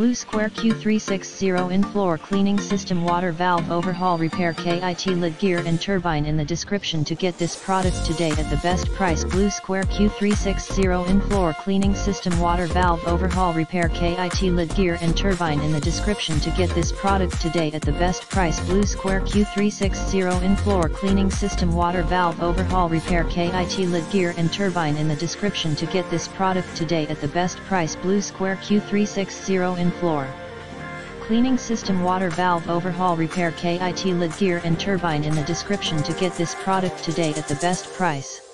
Blue Square Q360 in-floor cleaning system water valve overhaul repair KIT lid gear and turbine in the description to get this product today at the best price. Blue Square Q360 in-floor cleaning system water valve overhaul repair KIT lid gear and turbine in the description to get this product today at the best price. Blue Square Q360 in-floor cleaning system water valve overhaul repair KIT lid gear and turbine in the description to get this product today at the best price. Blue Square Q360 in-floor. Cleaning system water valve overhaul repair KIT lid gear and turbine in the description to get this product today at the best price.